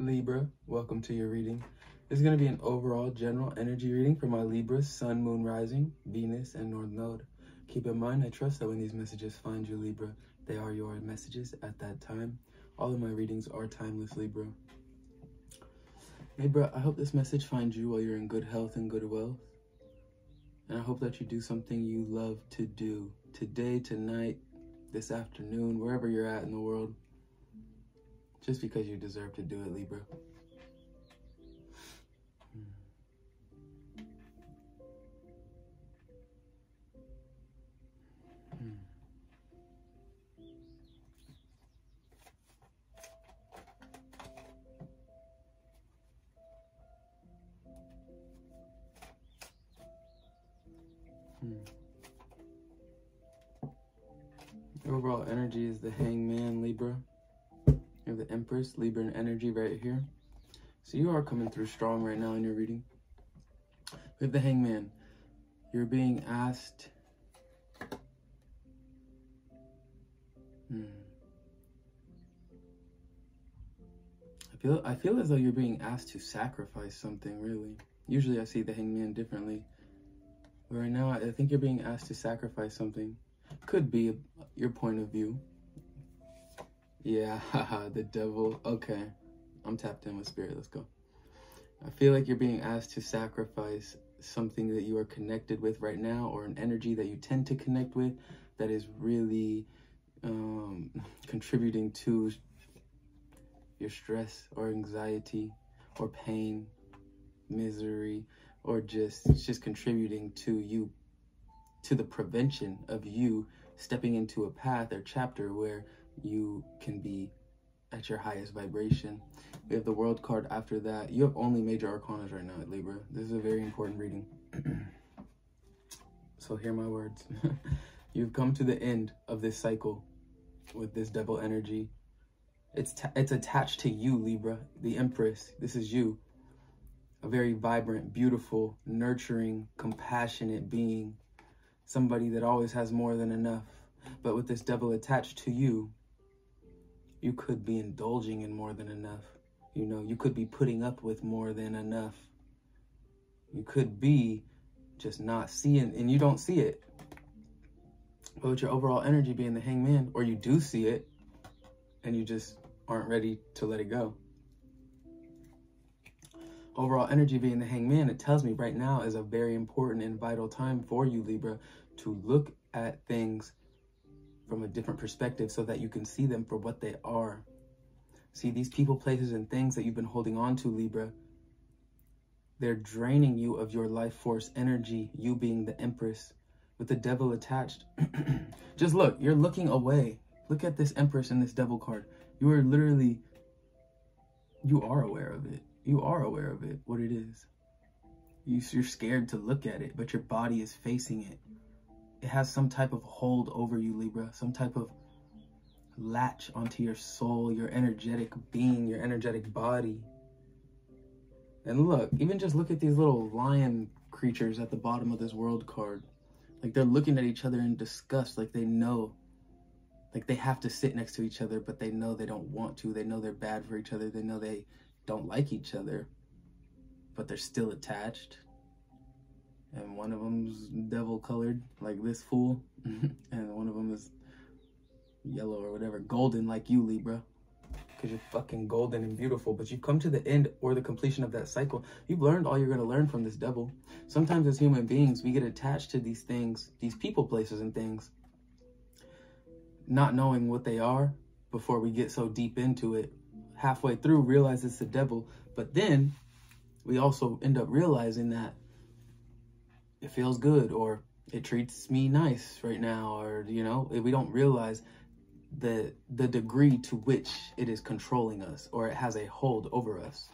Libra, welcome to your reading. This is going to be an overall general energy reading for my Libra, Sun, Moon, Rising, Venus, and North Node. Keep in mind, I trust that when these messages find you, Libra, they are your messages at that time. All of my readings are timeless, Libra. Libra, I hope this message finds you while you're in good health and good wealth. And I hope that you do something you love to do today, tonight, this afternoon, wherever you're at in the world. Just because you deserve to do it, Libra. Overall energy is the hangman, Libra. You have the Empress, Libra and energy right here. So you are coming through strong right now in your reading. We have the hangman. You're being asked. Hmm. I feel I feel as though you're being asked to sacrifice something, really. Usually I see the hangman differently. But right now I think you're being asked to sacrifice something. Could be your point of view. Yeah, the devil. Okay, I'm tapped in with spirit. Let's go. I feel like you're being asked to sacrifice something that you are connected with right now or an energy that you tend to connect with that is really um, contributing to your stress or anxiety or pain, misery, or just it's just contributing to you to the prevention of you stepping into a path or chapter where you can be at your highest vibration. We have the world card after that. You have only major arcanas right now, at Libra. This is a very important reading. so hear my words. You've come to the end of this cycle with this devil energy. It's it's attached to you, Libra, the Empress. This is you. A very vibrant, beautiful, nurturing, compassionate being somebody that always has more than enough. But with this devil attached to you, you could be indulging in more than enough. You know, you could be putting up with more than enough. You could be just not seeing, and you don't see it. But with your overall energy being the hangman, or you do see it, and you just aren't ready to let it go overall energy being the hangman, it tells me right now is a very important and vital time for you, Libra, to look at things from a different perspective so that you can see them for what they are. See, these people, places, and things that you've been holding on to, Libra, they're draining you of your life force energy, you being the Empress, with the devil attached. Just look, you're looking away. Look at this Empress and this devil card. You are literally, you are aware of it you are aware of it, what it is. You, you're scared to look at it, but your body is facing it. It has some type of hold over you, Libra, some type of latch onto your soul, your energetic being, your energetic body. And look, even just look at these little lion creatures at the bottom of this world card. Like they're looking at each other in disgust, like they know. Like they have to sit next to each other, but they know they don't want to. They know they're bad for each other. They know they don't like each other, but they're still attached. And one of them's devil colored, like this fool, and one of them is yellow or whatever, golden like you, Libra. Because you're fucking golden and beautiful, but you've come to the end or the completion of that cycle. You've learned all you're going to learn from this devil. Sometimes as human beings, we get attached to these things, these people, places, and things, not knowing what they are before we get so deep into it halfway through realize it's the devil. But then we also end up realizing that it feels good or it treats me nice right now or you know eh, we don't realize the the degree to which it is controlling us or it has a hold over us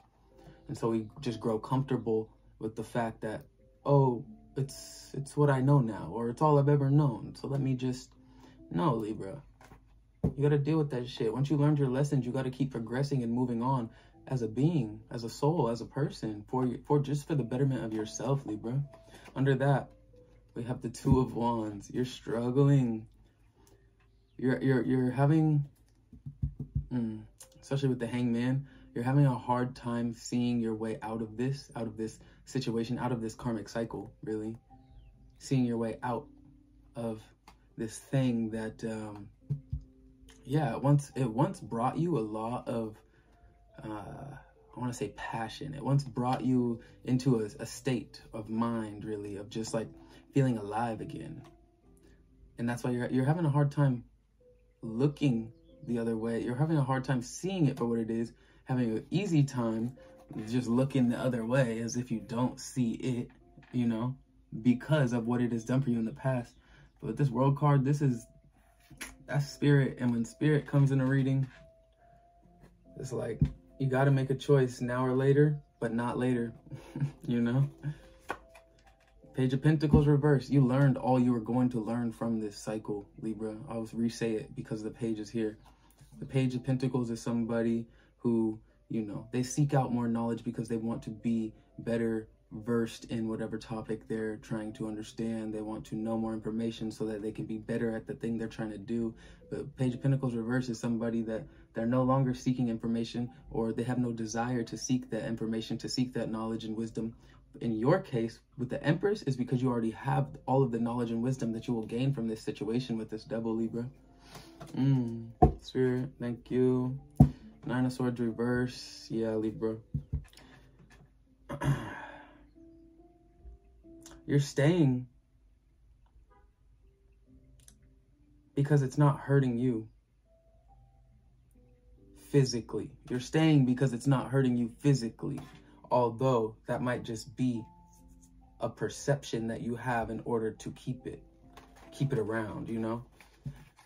and so we just grow comfortable with the fact that oh it's it's what i know now or it's all i've ever known so let me just no libra you got to deal with that shit. Once you learned your lessons, you got to keep progressing and moving on as a being, as a soul, as a person, for for just for the betterment of yourself, Libra. Under that, we have the Two of Wands. You're struggling. You're you're you're having, mm, especially with the Hangman. you're having a hard time seeing your way out of this, out of this situation, out of this karmic cycle, really. Seeing your way out of this thing that, um, yeah, it once, it once brought you a lot of, uh, I want to say passion. It once brought you into a, a state of mind, really, of just like feeling alive again. And that's why you're, you're having a hard time looking the other way. You're having a hard time seeing it for what it is, having an easy time just looking the other way as if you don't see it, you know, because of what it has done for you in the past. But this world card, this is that's spirit. And when spirit comes in a reading, it's like you got to make a choice now or later, but not later, you know? Page of Pentacles reverse. You learned all you were going to learn from this cycle, Libra. I'll re-say it because the page is here. The Page of Pentacles is somebody who, you know, they seek out more knowledge because they want to be better versed in whatever topic they're trying to understand. They want to know more information so that they can be better at the thing they're trying to do. But Page of Pentacles reverse is somebody that they're no longer seeking information or they have no desire to seek that information, to seek that knowledge and wisdom. In your case, with the Empress, is because you already have all of the knowledge and wisdom that you will gain from this situation with this devil Libra. Mm, spirit, thank you. Nine of Swords reverse. Yeah, Libra. You're staying because it's not hurting you physically. You're staying because it's not hurting you physically. Although that might just be a perception that you have in order to keep it, keep it around, you know?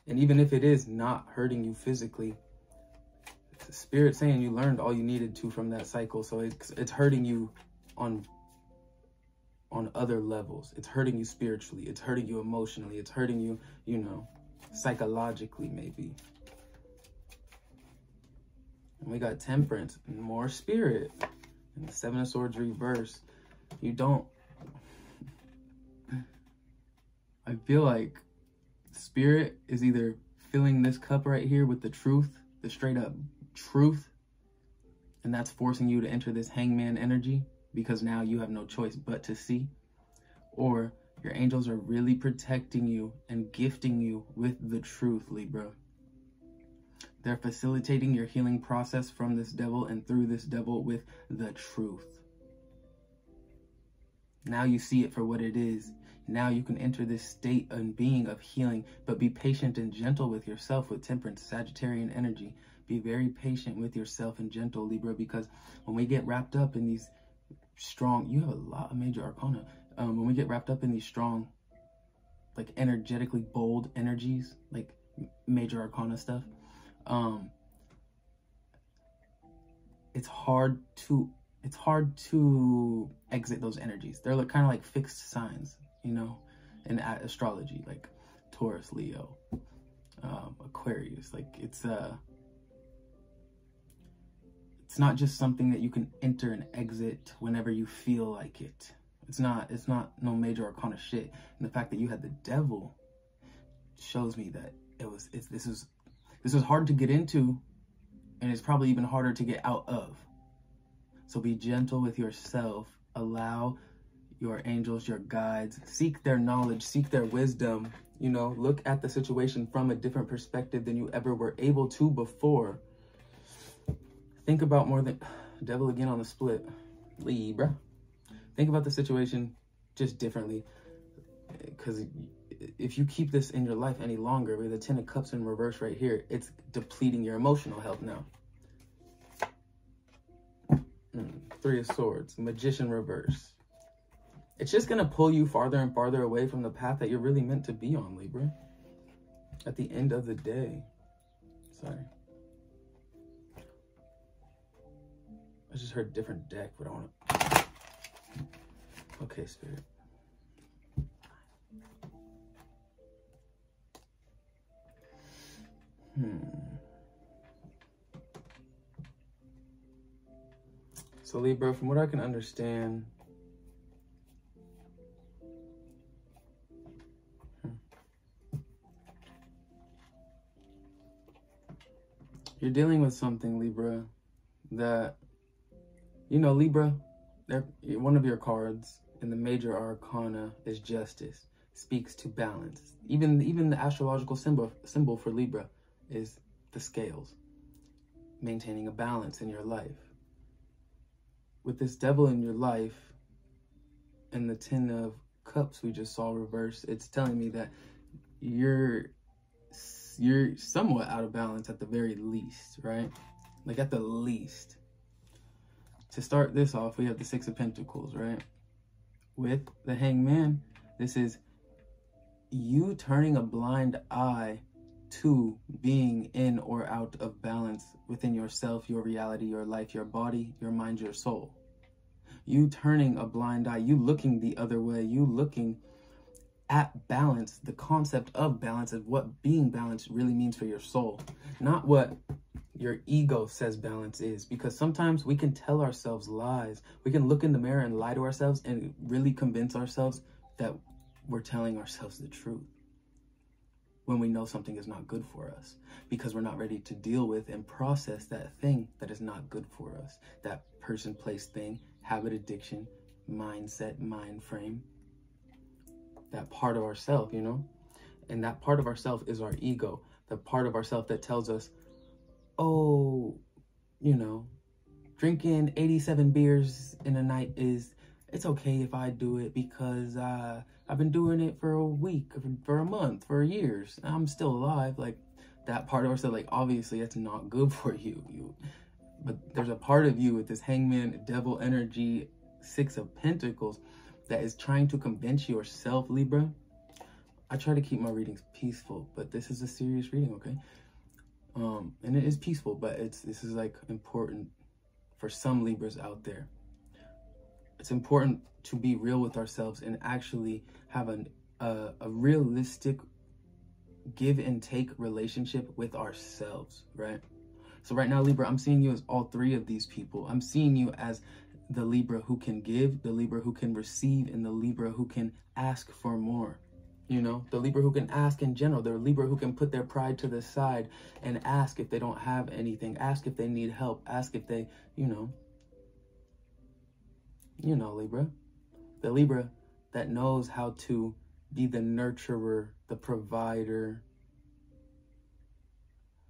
And even if it is not hurting you physically, spirit saying you learned all you needed to from that cycle. So it's, it's hurting you on on other levels. It's hurting you spiritually. It's hurting you emotionally. It's hurting you, you know, psychologically maybe. And we got temperance, and more spirit. And the seven of swords reverse. You don't I feel like spirit is either filling this cup right here with the truth, the straight up truth, and that's forcing you to enter this hangman energy because now you have no choice but to see. Or your angels are really protecting you and gifting you with the truth, Libra. They're facilitating your healing process from this devil and through this devil with the truth. Now you see it for what it is. Now you can enter this state and being of healing, but be patient and gentle with yourself with temperance, Sagittarian energy. Be very patient with yourself and gentle, Libra, because when we get wrapped up in these strong, you have a lot of major arcana. Um, when we get wrapped up in these strong, like energetically bold energies, like major arcana stuff, um, it's hard to it's hard to exit those energies. They're like, kind of like fixed signs you know, in astrology, like Taurus, Leo, um, Aquarius. Like it's uh it's not just something that you can enter and exit whenever you feel like it. It's not it's not no major arcana shit. And the fact that you had the devil shows me that it was it's this is this was hard to get into and it's probably even harder to get out of. So be gentle with yourself. Allow your angels, your guides. Seek their knowledge, seek their wisdom. You know, look at the situation from a different perspective than you ever were able to before. Think about more than devil again on the split. Libra. Think about the situation just differently. Because if you keep this in your life any longer, with the Ten of Cups in reverse right here, it's depleting your emotional health now. Mm, three of Swords, Magician reverse it's just going to pull you farther and farther away from the path that you're really meant to be on, Libra. At the end of the day. Sorry. I just heard different deck, but I want to... Okay, Spirit. Hmm. So Libra, from what I can understand, You're dealing with something, Libra, that, you know, Libra, one of your cards in the major arcana is justice, speaks to balance. Even even the astrological symbol symbol for Libra is the scales, maintaining a balance in your life. With this devil in your life and the ten of cups we just saw reversed, it's telling me that you're you're somewhat out of balance at the very least, right? Like at the least. To start this off, we have the Six of Pentacles, right? With the Hangman, this is you turning a blind eye to being in or out of balance within yourself, your reality, your life, your body, your mind, your soul. You turning a blind eye, you looking the other way, you looking at balance, the concept of balance of what being balanced really means for your soul, not what your ego says balance is. Because sometimes we can tell ourselves lies. We can look in the mirror and lie to ourselves and really convince ourselves that we're telling ourselves the truth when we know something is not good for us because we're not ready to deal with and process that thing that is not good for us. That person, place, thing, habit, addiction, mindset, mind frame that part of ourself, you know? And that part of ourself is our ego, the part of ourself that tells us, oh, you know, drinking 87 beers in a night is, it's okay if I do it because uh, I've been doing it for a week, for a month, for years. I'm still alive. Like that part of ourselves, like obviously that's not good for you. You, but there's a part of you with this hangman, devil energy, six of pentacles that is trying to convince yourself, Libra. I try to keep my readings peaceful, but this is a serious reading, okay? Um, and it is peaceful, but it's this is like important for some Libras out there. It's important to be real with ourselves and actually have an, a, a realistic give and take relationship with ourselves, right? So right now, Libra, I'm seeing you as all three of these people. I'm seeing you as the Libra who can give, the Libra who can receive, and the Libra who can ask for more. You know, the Libra who can ask in general, the Libra who can put their pride to the side and ask if they don't have anything, ask if they need help, ask if they, you know, you know, Libra. The Libra that knows how to be the nurturer, the provider,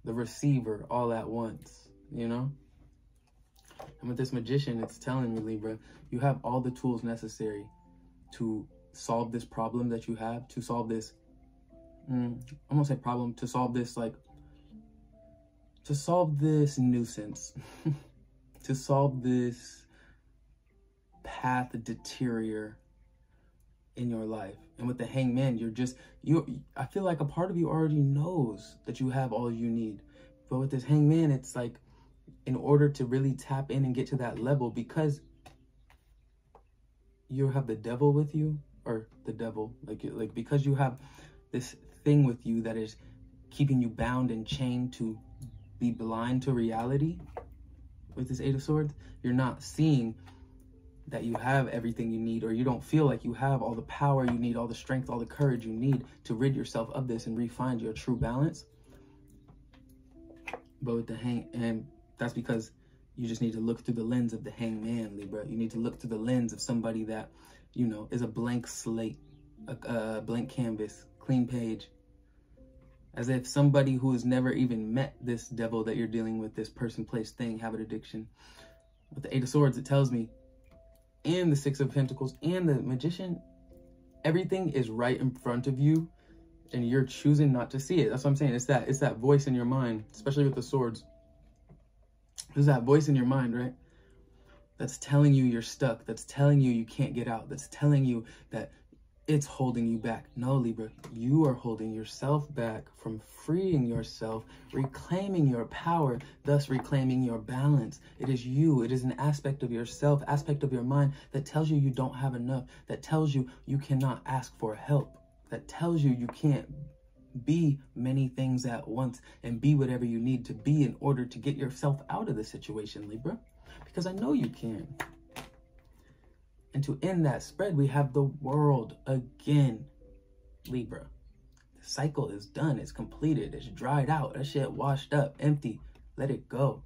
the receiver all at once, you know? And with this magician, it's telling me, Libra, you have all the tools necessary to solve this problem that you have, to solve this, mm, I'm gonna say problem, to solve this, like, to solve this nuisance, to solve this path deterior in your life. And with the hangman, you're just, you, I feel like a part of you already knows that you have all you need. But with this hangman, it's like, in order to really tap in and get to that level because you have the devil with you or the devil like like because you have this thing with you that is keeping you bound and chained to be blind to reality with this eight of swords you're not seeing that you have everything you need or you don't feel like you have all the power you need all the strength all the courage you need to rid yourself of this and refine your true balance but with the hang and that's because you just need to look through the lens of the hangman, Libra. You need to look through the lens of somebody that, you know, is a blank slate, a, a blank canvas, clean page. As if somebody who has never even met this devil that you're dealing with, this person, place, thing, habit, addiction. With the Eight of Swords, it tells me, and the Six of Pentacles, and the Magician, everything is right in front of you, and you're choosing not to see it. That's what I'm saying. It's that, it's that voice in your mind, especially with the swords. There's that voice in your mind, right? That's telling you you're stuck. That's telling you you can't get out. That's telling you that it's holding you back. No, Libra, you are holding yourself back from freeing yourself, reclaiming your power, thus reclaiming your balance. It is you. It is an aspect of yourself, aspect of your mind that tells you you don't have enough, that tells you you cannot ask for help, that tells you you can't be many things at once and be whatever you need to be in order to get yourself out of the situation, Libra, because I know you can. And to end that spread, we have the world again, Libra. The cycle is done, it's completed, it's dried out, that shit washed up, empty. Let it go.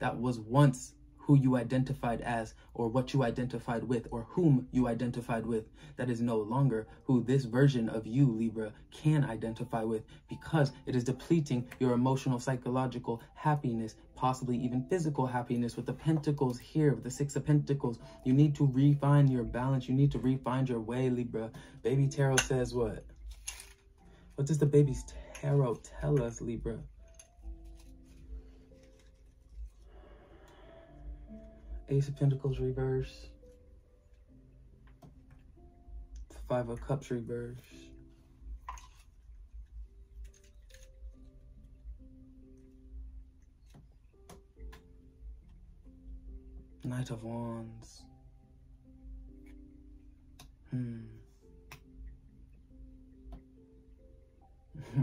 that was once who you identified as or what you identified with or whom you identified with. That is no longer who this version of you, Libra, can identify with because it is depleting your emotional, psychological happiness, possibly even physical happiness with the pentacles here, with the six of pentacles. You need to refine your balance. You need to refine your way, Libra. Baby Tarot says what? What does the baby's tarot tell us, Libra? Ace of Pentacles reverse. Five of Cups reverse. Knight of Wands. Hmm.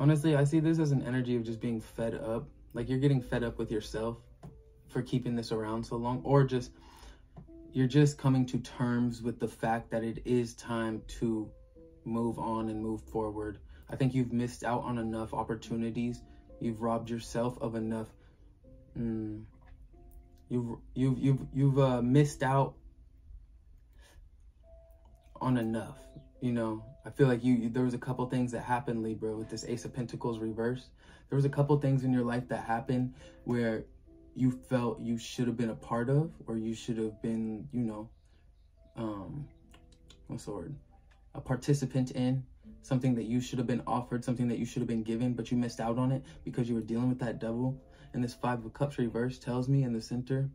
Honestly, I see this as an energy of just being fed up. Like you're getting fed up with yourself for keeping this around so long or just you're just coming to terms with the fact that it is time to move on and move forward. I think you've missed out on enough opportunities. You've robbed yourself of enough. Mm, you've you've you've you've uh, missed out on enough. You know, I feel like you, you there was a couple things that happened, Libra, with this Ace of Pentacles reverse. There was a couple things in your life that happened where you felt you should have been a part of or you should have been, you know, um, what's the word? A participant in something that you should have been offered, something that you should have been given, but you missed out on it because you were dealing with that devil. And this Five of Cups reverse tells me in the center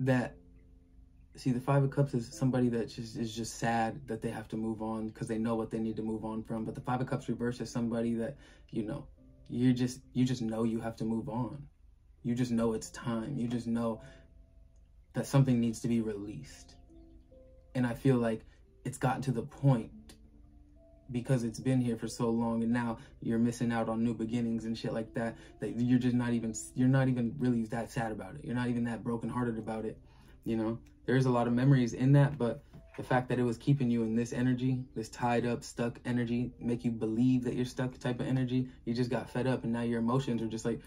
that see the five of cups is somebody that just is just sad that they have to move on because they know what they need to move on from but the five of cups reverse is somebody that you know you just you just know you have to move on. You just know it's time. You just know that something needs to be released. And i feel like it's gotten to the point because it's been here for so long and now you're missing out on new beginnings and shit like that that you're just not even you're not even really that sad about it. You're not even that brokenhearted about it you know? There's a lot of memories in that but the fact that it was keeping you in this energy, this tied up, stuck energy, make you believe that you're stuck type of energy, you just got fed up and now your emotions are just like,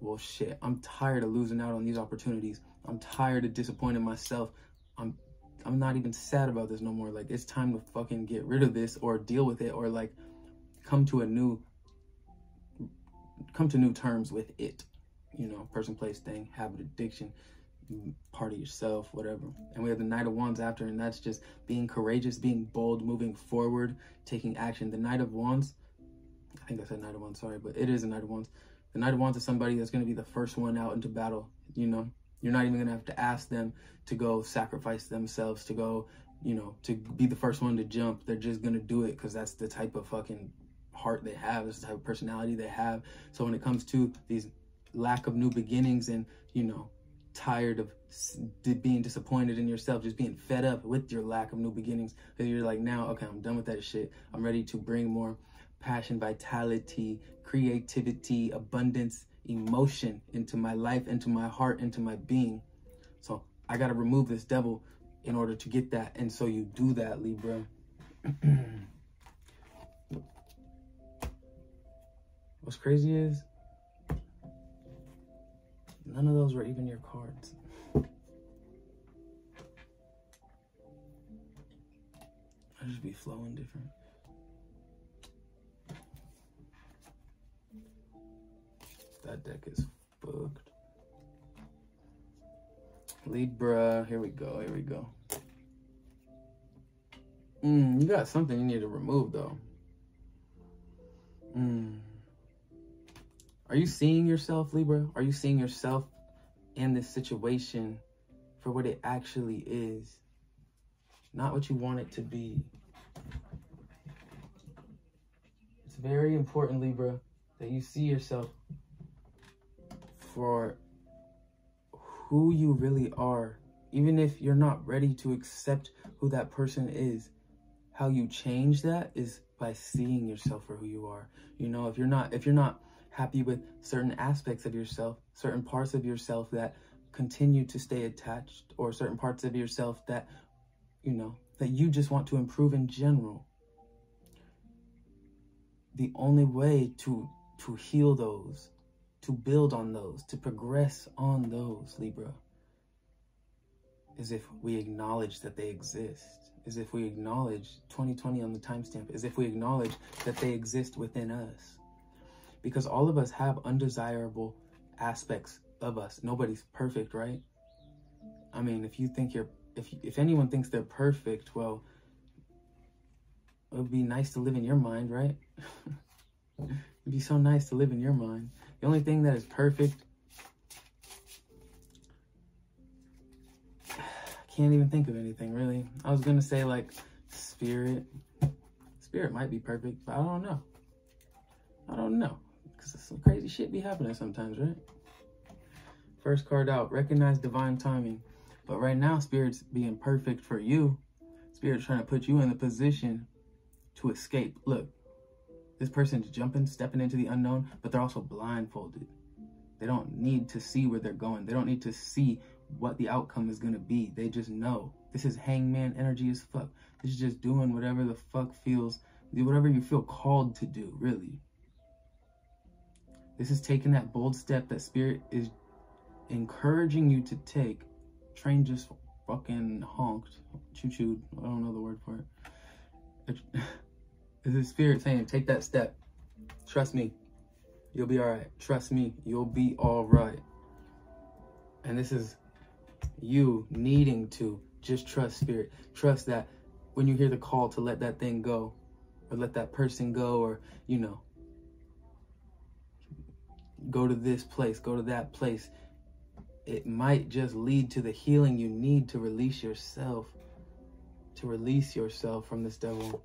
well, shit, I'm tired of losing out on these opportunities. I'm tired of disappointing myself. I'm I'm not even sad about this no more. Like it's time to fucking get rid of this or deal with it or like come to a new come to new terms with it. You know, person, place, thing, habit, addiction, part of yourself, whatever. And we have the Knight of Wands after, and that's just being courageous, being bold, moving forward, taking action. The Knight of Wands, I think I said Knight of Wands, sorry, but it is a Knight of Wands. The Knight of Wands is somebody that's going to be the first one out into battle, you know? You're not even going to have to ask them to go sacrifice themselves, to go, you know, to be the first one to jump. They're just going to do it because that's the type of fucking heart they have. That's the type of personality they have. So when it comes to these lack of new beginnings and, you know, tired of being disappointed in yourself, just being fed up with your lack of new beginnings. Because you're like, now, okay, I'm done with that shit. I'm ready to bring more passion, vitality, creativity, abundance, emotion into my life, into my heart, into my being. So I got to remove this devil in order to get that. And so you do that, Libra. What's crazy is None of those were even your cards. I just be flowing different. That deck is fucked. Libra, here we go, here we go. Mm, you got something you need to remove though. Mm. Are you seeing yourself, Libra? Are you seeing yourself in this situation for what it actually is? Not what you want it to be. It's very important, Libra, that you see yourself for who you really are. Even if you're not ready to accept who that person is, how you change that is by seeing yourself for who you are. You know, if you're not if you're not happy with certain aspects of yourself, certain parts of yourself that continue to stay attached, or certain parts of yourself that, you know, that you just want to improve in general. The only way to to heal those, to build on those, to progress on those, Libra, is if we acknowledge that they exist, is if we acknowledge 2020 on the timestamp, is if we acknowledge that they exist within us. Because all of us have undesirable aspects of us. Nobody's perfect, right? I mean, if you think you're, if, if anyone thinks they're perfect, well, it would be nice to live in your mind, right? It'd be so nice to live in your mind. The only thing that is perfect, I can't even think of anything really. I was gonna say like spirit. Spirit might be perfect, but I don't know. I don't know. Some crazy shit be happening sometimes, right? First card out, recognize divine timing. But right now, Spirit's being perfect for you. Spirit's trying to put you in the position to escape. Look, this person's jumping, stepping into the unknown, but they're also blindfolded. They don't need to see where they're going. They don't need to see what the outcome is going to be. They just know. This is hangman energy as fuck. This is just doing whatever the fuck feels, do whatever you feel called to do, really. This is taking that bold step that spirit is encouraging you to take. Train just fucking honked, choo chooed. I don't know the word for it. Is the spirit saying, take that step. Trust me. You'll be all right. Trust me. You'll be all right. And this is you needing to just trust spirit. Trust that when you hear the call to let that thing go or let that person go or, you know, go to this place, go to that place. It might just lead to the healing you need to release yourself, to release yourself from this devil.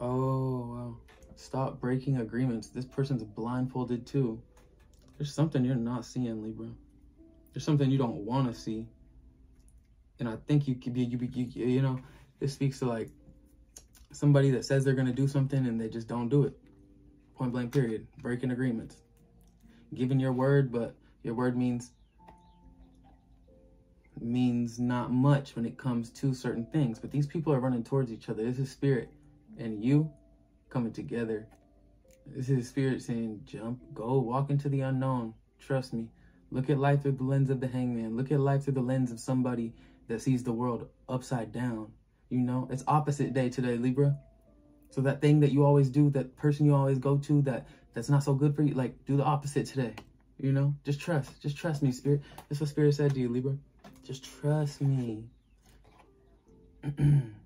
Oh, wow. Stop breaking agreements. This person's blindfolded too. There's something you're not seeing, Libra. There's something you don't want to see. And I think you could be, you, you, you know, this speaks to like somebody that says they're going to do something and they just don't do it. Point blank period. Breaking agreements. Giving your word, but your word means means not much when it comes to certain things. But these people are running towards each other. This is spirit and you coming together. This is spirit saying, jump, go, walk into the unknown. Trust me. Look at life through the lens of the hangman. Look at life through the lens of somebody that sees the world upside down. You know, it's opposite day today, Libra. So that thing that you always do, that person you always go to that that's not so good for you, like do the opposite today. You know, just trust. Just trust me, Spirit. That's what Spirit said to you, Libra. Just trust me.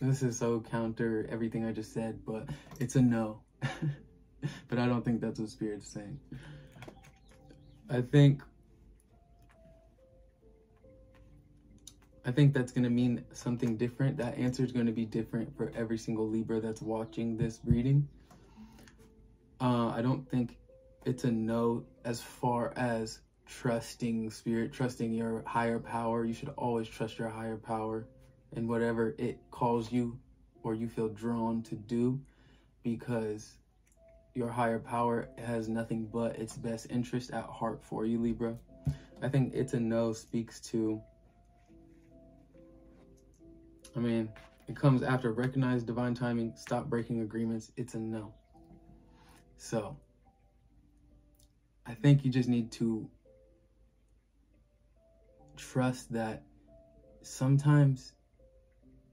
This is so counter everything I just said, but it's a no. but I don't think that's what Spirit's saying. I think I think that's going to mean something different. That answer is going to be different for every single Libra that's watching this reading. Uh, I don't think it's a no as far as trusting spirit, trusting your higher power. You should always trust your higher power and whatever it calls you or you feel drawn to do because your higher power has nothing but its best interest at heart for you, Libra. I think it's a no speaks to, I mean, it comes after recognize divine timing, stop breaking agreements. It's a no. So, I think you just need to trust that sometimes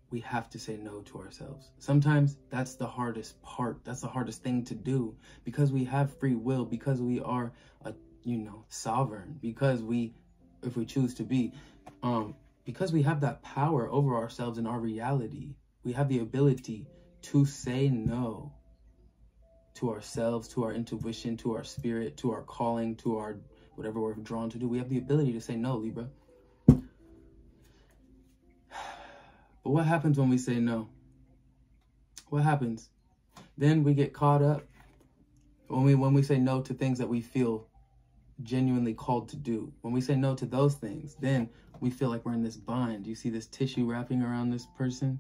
we have to say no to ourselves. Sometimes that's the hardest part. That's the hardest thing to do because we have free will, because we are a, you know, sovereign, because we, if we choose to be, um, because we have that power over ourselves and our reality, we have the ability to say no to ourselves, to our intuition, to our spirit, to our calling, to our whatever we're drawn to do. We have the ability to say no, Libra. But what happens when we say no? What happens? Then we get caught up when we when we say no to things that we feel genuinely called to do. When we say no to those things, then we feel like we're in this bind. You see this tissue wrapping around this person?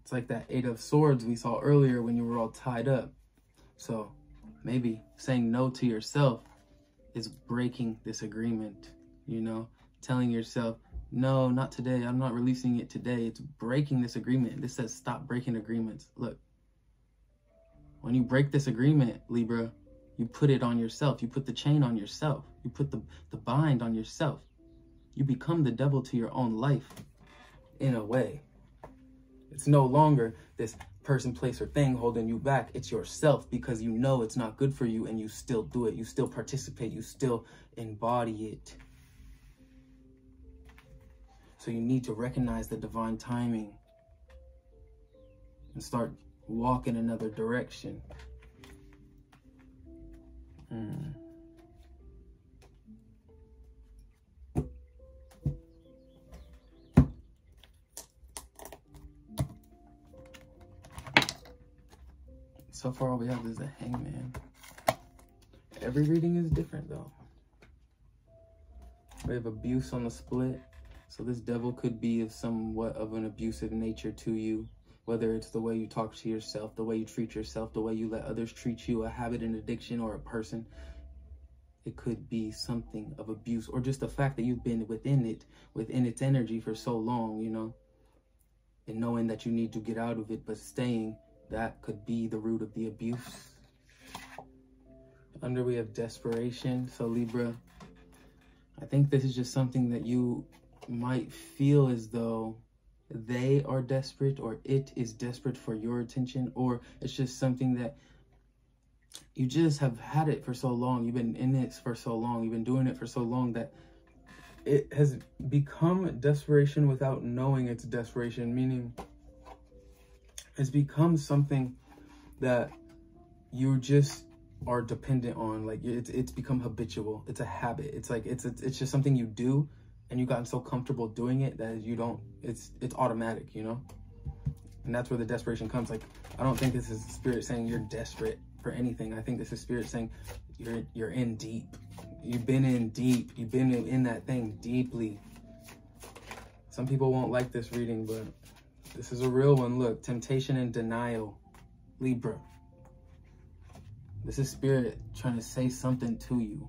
It's like that eight of swords we saw earlier when you were all tied up. So maybe saying no to yourself is breaking this agreement, you know, telling yourself, No, not today. I'm not releasing it today. It's breaking this agreement. This says stop breaking agreements. Look, when you break this agreement, Libra, you put it on yourself. You put the chain on yourself. You put the, the bind on yourself. You become the devil to your own life in a way. It's no longer this person, place, or thing holding you back. It's yourself because you know it's not good for you and you still do it. You still participate. You still embody it. So you need to recognize the divine timing and start walking another direction. Mm. So far, all we have is a hangman. Every reading is different, though. We have abuse on the split. So this devil could be of somewhat of an abusive nature to you, whether it's the way you talk to yourself, the way you treat yourself, the way you let others treat you, a habit, an addiction, or a person. It could be something of abuse or just the fact that you've been within it, within its energy for so long, you know, and knowing that you need to get out of it, but staying, that could be the root of the abuse. Under we have desperation. So Libra, I think this is just something that you might feel as though they are desperate or it is desperate for your attention or it's just something that you just have had it for so long you've been in it for so long you've been doing it for so long that it has become desperation without knowing it's desperation meaning it's become something that you just are dependent on like it's it's become habitual. It's a habit. It's like it's it's, it's just something you do and you've gotten so comfortable doing it that you don't it's it's automatic you know? And that's where the desperation comes. Like i don't think this is spirit saying you're desperate for anything. I think this is spirit saying you're you're in deep. You've been in deep. You've been in, in that thing deeply. Some people won't like this reading but this is a real one. Look temptation and denial libra. This is spirit trying to say something to you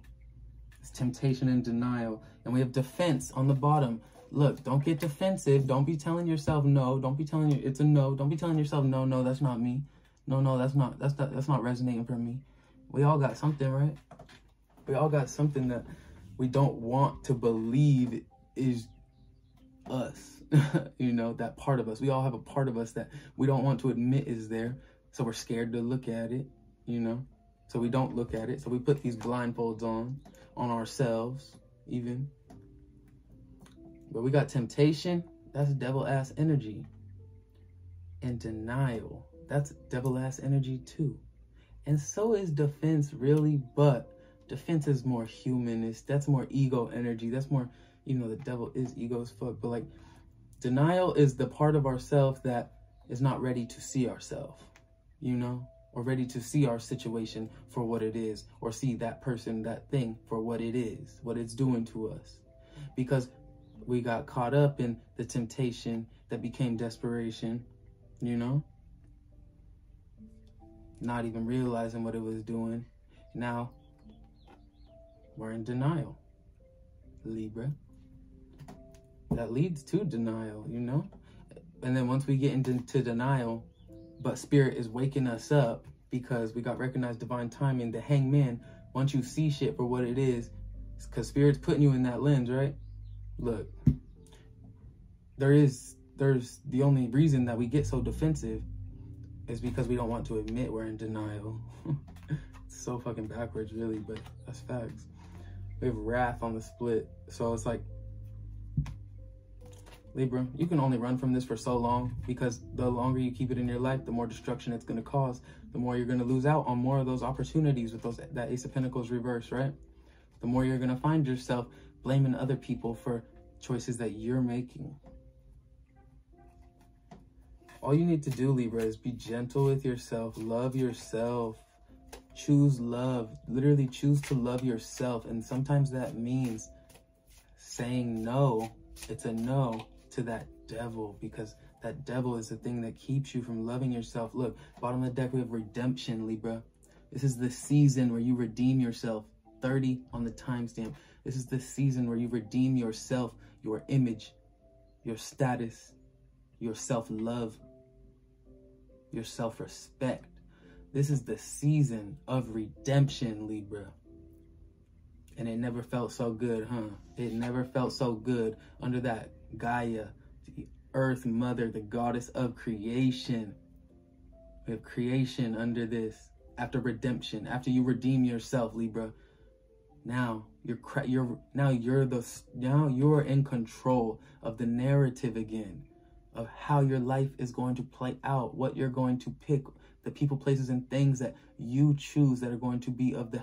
it's temptation and denial. And we have defense on the bottom. Look, don't get defensive. Don't be telling yourself no. Don't be telling you it's a no. Don't be telling yourself no, no, that's not me. No, no, that's not that's not that's not resonating for me. We all got something, right? We all got something that we don't want to believe is us. you know, that part of us. We all have a part of us that we don't want to admit is there. So we're scared to look at it, you know? So we don't look at it. So we put these blindfolds on on ourselves, even. But we got temptation, that's devil ass energy. And denial, that's devil ass energy too. And so is defense, really, but defense is more humanist. That's more ego energy. That's more, you know, the devil is ego as fuck. But like, denial is the part of ourself that is not ready to see ourselves, you know? Or ready to see our situation for what it is or see that person, that thing for what it is, what it's doing to us. Because we got caught up in the temptation that became desperation, you know? Not even realizing what it was doing. Now, we're in denial. Libra. That leads to denial, you know? And then once we get into denial, but spirit is waking us up because we got recognized divine timing. The hangman, once you see shit for what it is, because spirit's putting you in that lens, right? Look, there is, there's the only reason that we get so defensive is because we don't want to admit we're in denial. it's so fucking backwards, really, but that's facts. We have wrath on the split. So it's like, Libra, you can only run from this for so long because the longer you keep it in your life, the more destruction it's going to cause, the more you're going to lose out on more of those opportunities with those that Ace of Pentacles reverse, right? The more you're going to find yourself blaming other people for choices that you're making. All you need to do, Libra, is be gentle with yourself, love yourself, choose love, literally choose to love yourself. And sometimes that means saying no. It's a no to that devil because that devil is the thing that keeps you from loving yourself. Look, bottom of the deck, we have redemption, Libra. This is the season where you redeem yourself. 30 on the timestamp. This is the season where you redeem yourself. your image, your status, your self-love, your self-respect. This is the season of redemption, Libra. And it never felt so good, huh? It never felt so good under that Gaia, the earth mother, the goddess of creation. We have creation under this. After redemption, after you redeem yourself, Libra, now you're you're now you're the now you're in control of the narrative again of how your life is going to play out, what you're going to pick, the people, places, and things that you choose that are going to be of the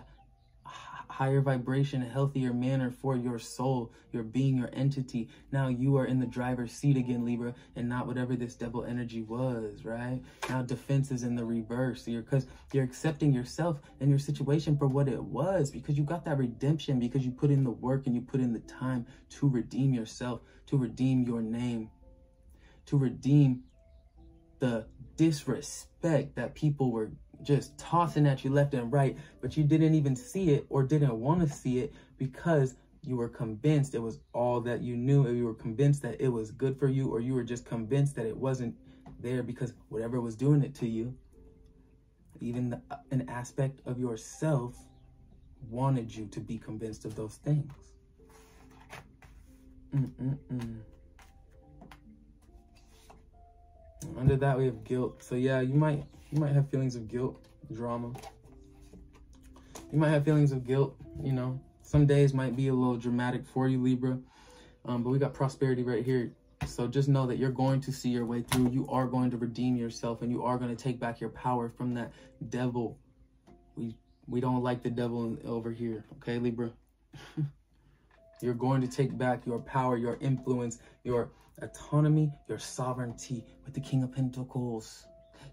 higher vibration, healthier manner for your soul, your being, your entity. Now you are in the driver's seat again, Libra, and not whatever this devil energy was, right? Now defense is in the reverse. You're because you're accepting yourself and your situation for what it was because you got that redemption because you put in the work and you put in the time to redeem yourself, to redeem your name, to redeem the disrespect that people were just tossing at you left and right, but you didn't even see it or didn't want to see it because you were convinced it was all that you knew, or you were convinced that it was good for you, or you were just convinced that it wasn't there because whatever was doing it to you, even the, uh, an aspect of yourself wanted you to be convinced of those things. Mm-mm-mm. Under that, we have guilt. So yeah, you might you might have feelings of guilt, drama. You might have feelings of guilt, you know. Some days might be a little dramatic for you, Libra. Um, but we got prosperity right here. So just know that you're going to see your way through. You are going to redeem yourself and you are going to take back your power from that devil. We we don't like the devil over here, okay, Libra? you're going to take back your power, your influence, your autonomy, your sovereignty with the King of Pentacles.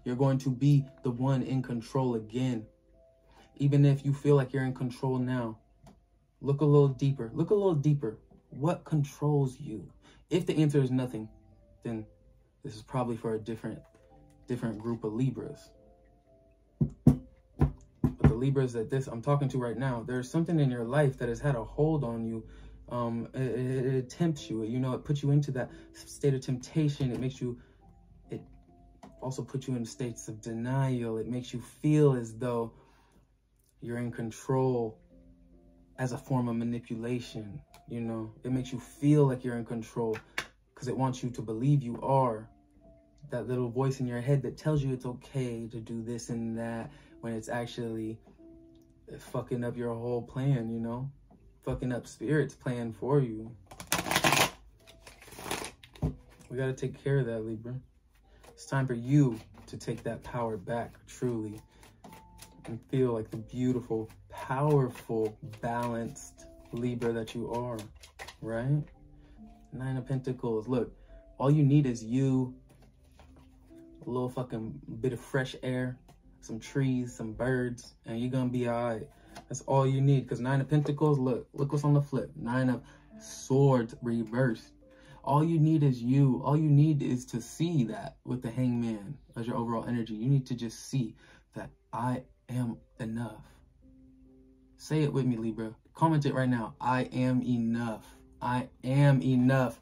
You're going to be the one in control again. Even if you feel like you're in control now, look a little deeper. Look a little deeper. What controls you? If the answer is nothing, then this is probably for a different different group of Libras. But the Libras that this I'm talking to right now, there's something in your life that has had a hold on you um, it, it, it, tempts you. You know, it puts you into that state of temptation. It makes you, also put you in states of denial. It makes you feel as though you're in control as a form of manipulation. You know, it makes you feel like you're in control because it wants you to believe you are. That little voice in your head that tells you it's okay to do this and that when it's actually fucking up your whole plan, you know? fucking up spirits plan for you. We got to take care of that, Libra. It's time for you to take that power back, truly, and feel like the beautiful, powerful, balanced Libra that you are, right? Nine of Pentacles. Look, all you need is you, a little fucking bit of fresh air, some trees, some birds, and you're to be all right. That's all you need. Because Nine of Pentacles, look, look what's on the flip. Nine of Swords reversed. All you need is you. All you need is to see that with the hangman as your overall energy. You need to just see that I am enough. Say it with me, Libra. Comment it right now. I am enough. I am enough.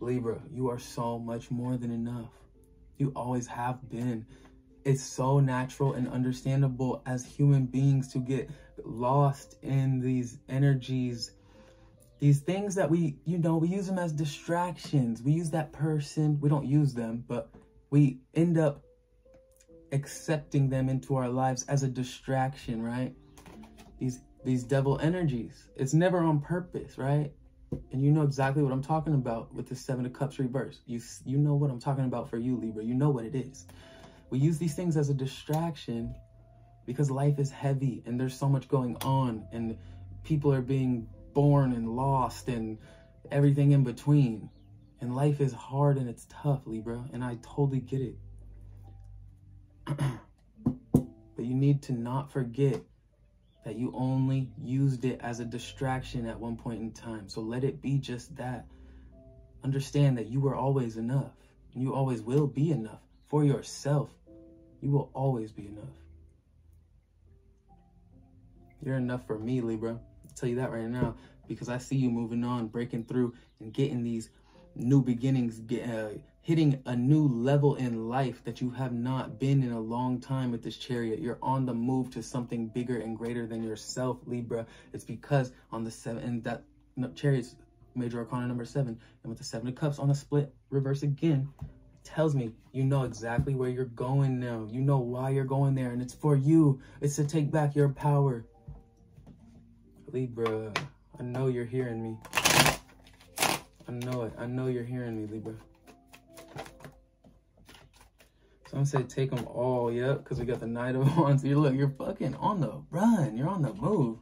Libra, you are so much more than enough. You always have been it's so natural and understandable as human beings to get lost in these energies these things that we you know we use them as distractions. We use that person. We don't use them but we end up accepting them into our lives as a distraction right? These these devil energies. It's never on purpose right? And you know exactly what i'm talking about with the seven of cups reverse you you know what i'm talking about for you libra. You know what it is. We use these things as a distraction because life is heavy and there's so much going on and people are being born and lost and everything in between. And life is hard and it's tough, Libra, and I totally get it. but you need to not forget that you only used it as a distraction at one point in time. So let it be just that. Understand that you were always enough and you always will be enough for yourself you will always be enough. You're enough for me, Libra. Tell you that right now because I see you moving on, breaking through, and getting these new beginnings, get, uh, hitting a new level in life that you have not been in a long time with this chariot. You're on the move to something bigger and greater than yourself, Libra. It's because on the seven, and that no, chariot's major arcana number seven, and with the seven of cups on the split reverse again, tells me you know exactly where you're going now. You know why you're going there, and it's for you. It's to take back your power. Libra, I know you're hearing me. I know it. I know you're hearing me, Libra. Some say take them all, yep, because we got the Knight of Wands. You look, you're fucking on the run. You're on the move.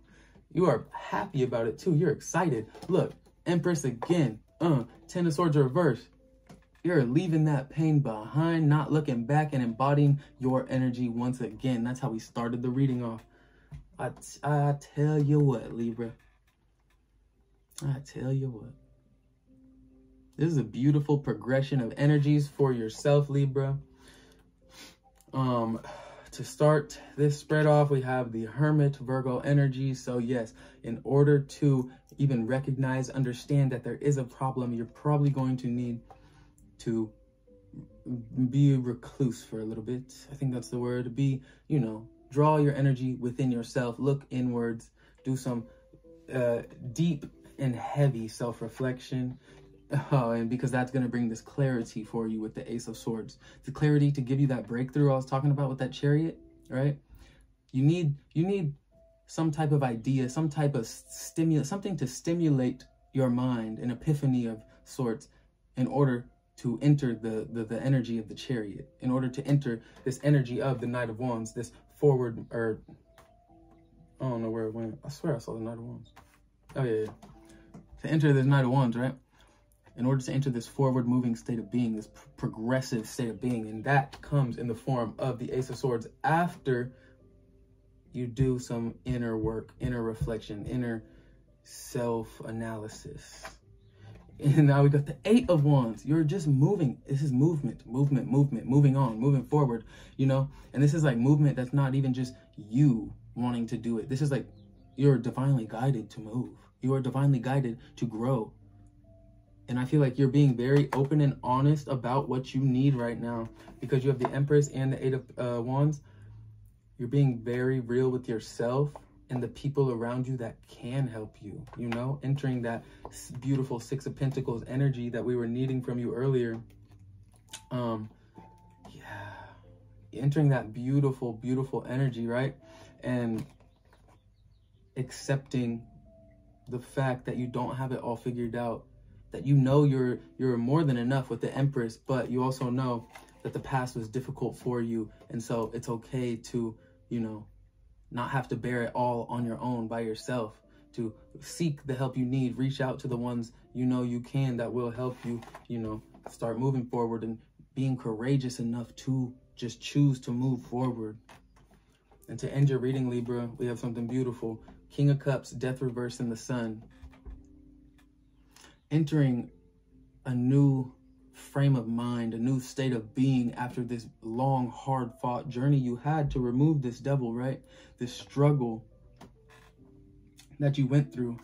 You are happy about it too. You're excited. Look, Empress again. Uh, Ten of Swords reverse. You're leaving that pain behind, not looking back and embodying your energy once again. That's how we started the reading off. I, I tell you what, Libra. I tell you what. This is a beautiful progression of energies for yourself, Libra. Um, to start this spread off, we have the Hermit Virgo energy. So yes, in order to even recognize, understand that there is a problem, you're probably going to need to be a recluse for a little bit. I think that's the word. Be, you know, draw your energy within yourself, look inwards, do some uh, deep and heavy self-reflection. Uh, and because that's going to bring this clarity for you with the Ace of Swords. The clarity to give you that breakthrough I was talking about with that chariot, right? You need you need some type of idea, some type of stimulus, something to stimulate your mind, an epiphany of sorts, in order to enter the, the, the energy of the chariot, in order to enter this energy of the Knight of Wands, this forward, or I don't know where it went. I swear I saw the Knight of Wands. Oh, yeah, yeah. To enter this Knight of Wands, right? In order to enter this forward moving state of being, this progressive state of being, and that comes in the form of the Ace of Swords after you do some inner work, inner reflection, inner self-analysis. And now we got the eight of wands. You're just moving. This is movement, movement, movement, moving on, moving forward, you know? And this is like movement that's not even just you wanting to do it. This is like you're divinely guided to move. You are divinely guided to grow. And I feel like you're being very open and honest about what you need right now because you have the Empress and the Eight of uh, Wands. You're being very real with yourself and the people around you that can help you, you know, entering that beautiful Six of Pentacles energy that we were needing from you earlier. Um, yeah, entering that beautiful, beautiful energy, right? And accepting the fact that you don't have it all figured out, that you know you're you're more than enough with the Empress, but you also know that the past was difficult for you, and so it's okay to, you know, not have to bear it all on your own by yourself, to seek the help you need, reach out to the ones you know you can that will help you, you know, start moving forward and being courageous enough to just choose to move forward. And to end your reading, Libra, we have something beautiful. King of Cups, Death Reverse in the Sun. Entering a new frame of mind, a new state of being after this long, hard fought journey you had to remove this devil, right? This struggle that you went through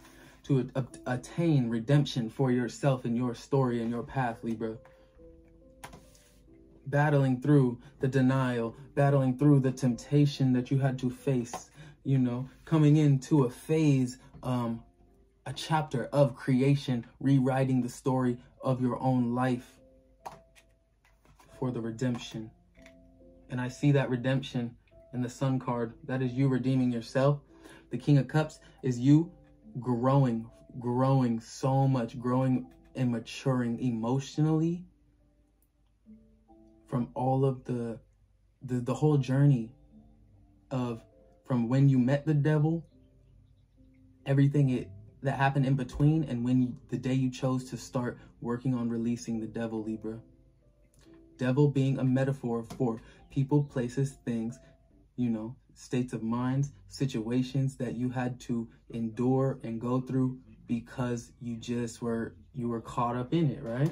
to attain redemption for yourself and your story and your path, Libra. Battling through the denial, battling through the temptation that you had to face, you know, coming into a phase, um, a chapter of creation, rewriting the story of your own life for the redemption. And I see that redemption in the Sun card. That is you redeeming yourself. The King of Cups is you growing, growing so much, growing and maturing emotionally from all of the, the, the whole journey of from when you met the devil, everything it that happened in between, and when you, the day you chose to start working on releasing the devil, Libra devil being a metaphor for people, places, things, you know, states of minds, situations that you had to endure and go through because you just were you were caught up in it, right?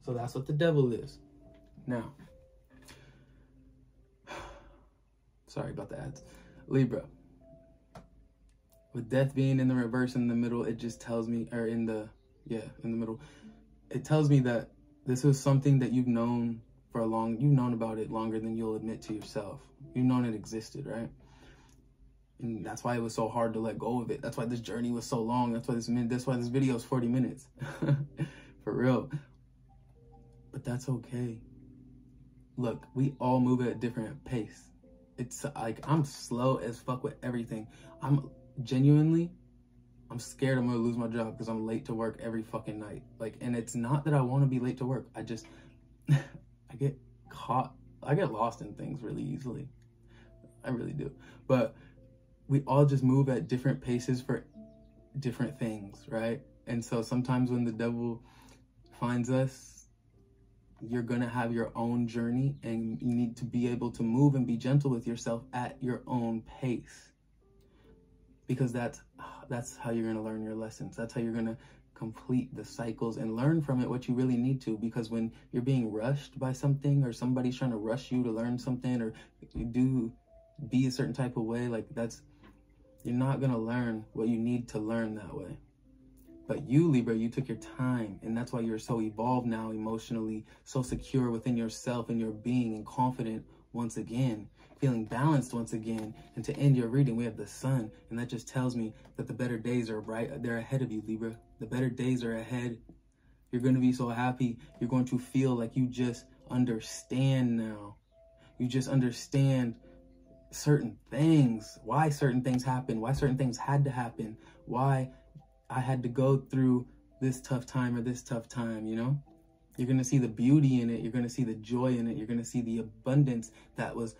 So that's what the devil is. Now, sorry about the ads. Libra. with death being in the reverse in the middle, it just tells me, or in the, yeah, in the middle, it tells me that this is something that you've known for a long, you've known about it longer than you'll admit to yourself. You've known it existed, right? And that's why it was so hard to let go of it. That's why this journey was so long. That's why this that's why this video is 40 minutes. for real. But that's okay. Look, we all move at a different pace. It's like I'm slow as fuck with everything. I'm genuinely I'm scared I'm gonna lose my job because I'm late to work every fucking night. Like, and it's not that I want to be late to work. I just, I get caught. I get lost in things really easily. I really do. But we all just move at different paces for different things, right? And so sometimes when the devil finds us, you're going to have your own journey and you need to be able to move and be gentle with yourself at your own pace. Because that's that's how you're going to learn your lessons. That's how you're going to complete the cycles and learn from it what you really need to because when you're being rushed by something or somebody's trying to rush you to learn something or do be a certain type of way like that's you're not going to learn what you need to learn that way but you libra you took your time and that's why you're so evolved now emotionally so secure within yourself and your being and confident once again feeling balanced once again. And to end your reading, we have the sun. And that just tells me that the better days are right. They're ahead of you, Libra. The better days are ahead. You're going to be so happy. You're going to feel like you just understand now. You just understand certain things, why certain things happen, why certain things had to happen, why I had to go through this tough time or this tough time, you know? You're going to see the beauty in it. You're going to see the joy in it. You're going to see the abundance that was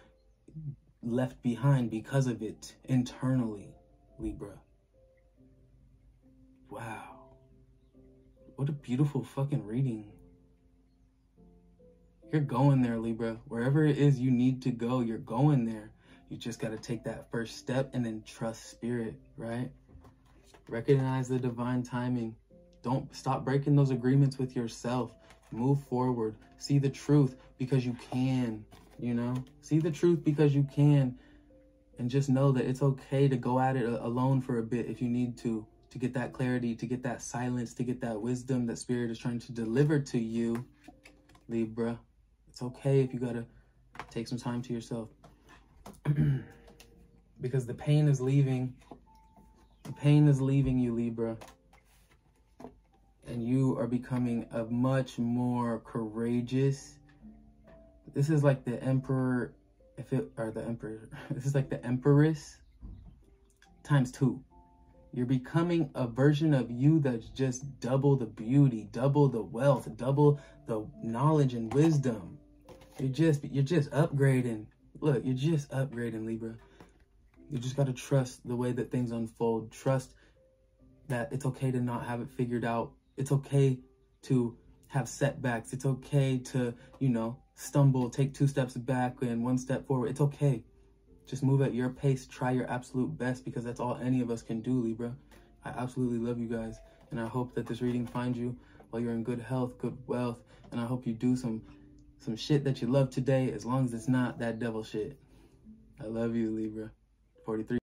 left behind because of it internally, Libra. Wow. What a beautiful fucking reading. You're going there, Libra. Wherever it is you need to go, you're going there. You just got to take that first step and then trust spirit, right? Recognize the divine timing. Don't stop breaking those agreements with yourself. Move forward. See the truth because you can you know? See the truth because you can. And just know that it's okay to go at it alone for a bit if you need to, to get that clarity, to get that silence, to get that wisdom that Spirit is trying to deliver to you, Libra. It's okay if you gotta take some time to yourself. because the pain is leaving. The pain is leaving you, Libra. And you are becoming a much more courageous this is like the emperor, if it, or the emperor, this is like the empress times two. You're becoming a version of you that's just double the beauty, double the wealth, double the knowledge and wisdom. You're just, you're just upgrading. Look, you're just upgrading, Libra. You just got to trust the way that things unfold. Trust that it's okay to not have it figured out. It's okay to have setbacks. It's okay to, you know, stumble, take two steps back and one step forward. It's okay. Just move at your pace. Try your absolute best because that's all any of us can do, Libra. I absolutely love you guys. And I hope that this reading finds you while you're in good health, good wealth. And I hope you do some some shit that you love today as long as it's not that devil shit. I love you, Libra. 43.